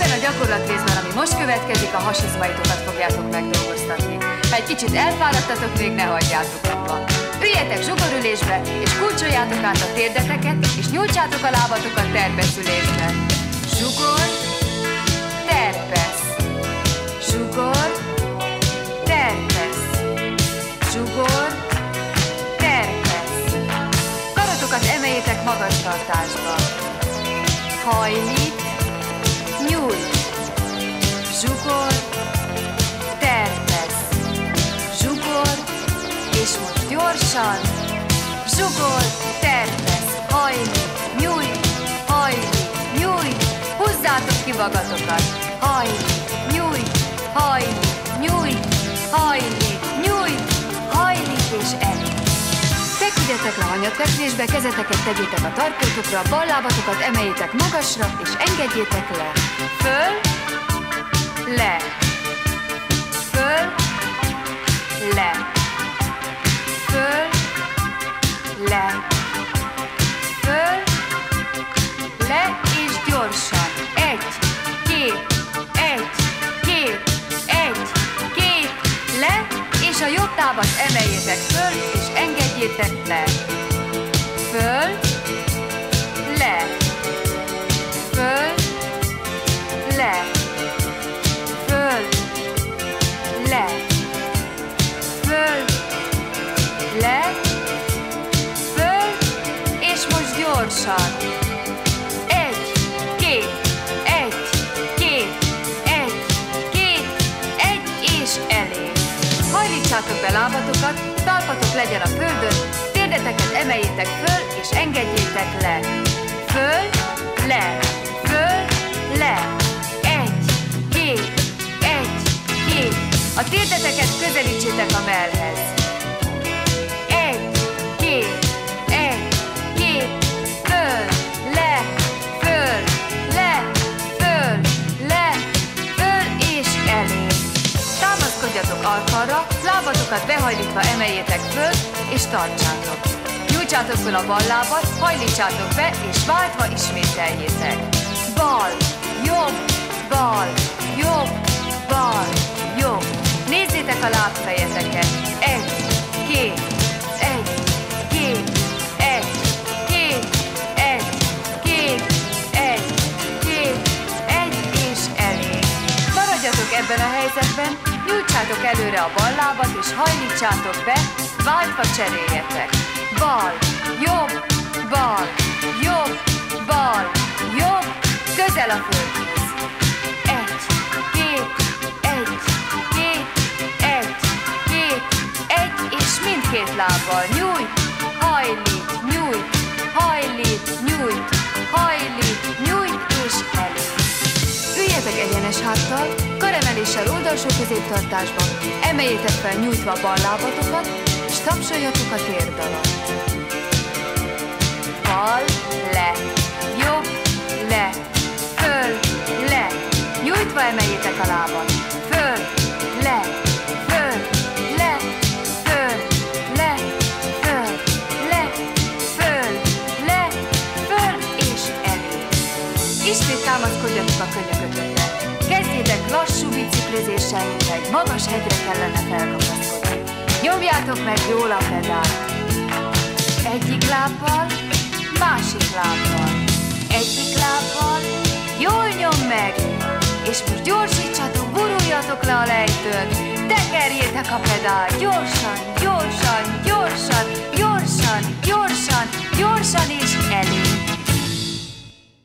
Ebben a gyakorlatrészben, ami most következik, a hasizmaitokat fogjátok megdolgoztatni. Ha egy kicsit elfáradtatok, még ne hagyjátok abba. Üljetek zsugorülésbe, és kulcsoljátok át a térdeteket, és nyújtsátok a lábatokat terpeszülésbe. Zsugor, terpesz. Zsugor, terpesz. Zsugor, terpesz. Karatokat emeljétek magas tartásba. Hajlít. Zsugor, terpesz. Zsugor, és most gyorsan. Zsugor, terpesz, hajlít, nyújt, hajlít, nyújt. Húzzátok ki magatokat. Hajlít, nyújt, hajlít, nyújt, hajlít, nyújt, hajlít és elég. Feküdjetek le hanyatfekvésbe, kezeteket tegyétek a tarkótokra, bal lábatokat emeljétek magasra, és engedjétek le. Föl, le, föl, le, föl, le, föl, le, és gyorsan. Egy, két, egy, két, egy, két, le, és a jobb távat emeljétek föl, és engedjétek le. Föl, gyorsan. Egy, két, egy, két, egy, két, egy, és elég. Hajlítsátok be lábatokat, talpatok legyen a földön, térdeteket emeljétek föl, és engedjétek le. Föl, le, föl, le. Egy, két, egy, két. A térdeteket közelítsétek a mellhez. Lábatokat behajlítva emeljétek föl, és tartsátok. Nyújtsátok föl a bal lábat, hajlítsátok be, és váltva ismételjétek. Bal, jobb, bal, jobb, bal, jobb. Nézzétek a lábfejeteket. Egy, két, egy, két, egy, két, egy, két, egy, két, egy, és elég. Maradjatok ebben a helyzetben, nyújtsátok előre a bal lábat, és hajlítsátok be, váltva cseréljetek. Bal, jobb, bal, jobb, bal, jobb, közel a földhöz. Egy, két, egy, két, egy, két, egy, és mindkét lábbal nyújt, hajlít, nyújt, hajlít, nyújt, hajlít, nyújt, és elég. Üljetek egyenes háttal, karemeléssel oldalsó középtartásban, emeljétek fel nyújtva a bal lábatokat, és tapsoljatok a térd alatt. Bal, le, jobb, le, föl, le. Nyújtva emeljétek a lábat. Föl, le, föl, le, föl, le, föl, le, föl, le, föl, és elég. Ismét támaszkodjatok a könyökötökre. Lassú biciklizéssel, egy magas hegyre kellene felkapaszkodni. Nyomjátok meg jól a pedált. Egyik lábbal, másik lábbal. Egyik lábbal, jól nyom meg. És most gyorsítsatok, guruljatok le a lejtőn. Tekerjétek a pedál, gyorsan, gyorsan, gyorsan, gyorsan, gyorsan.